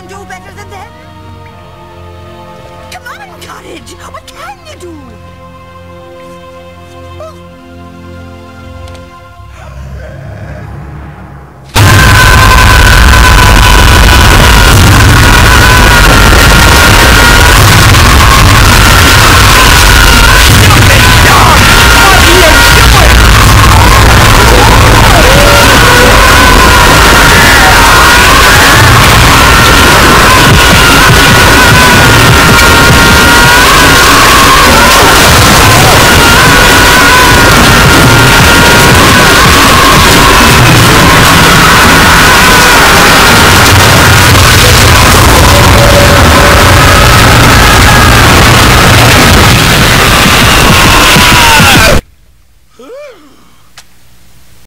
can do better than that? Come on, Courage! What can you do? Ugh!